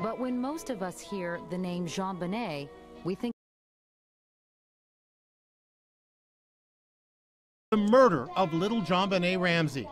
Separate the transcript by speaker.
Speaker 1: But when most of us hear the name Jean Bonnet, we think
Speaker 2: The murder of little Jean Bonnet Ramsey.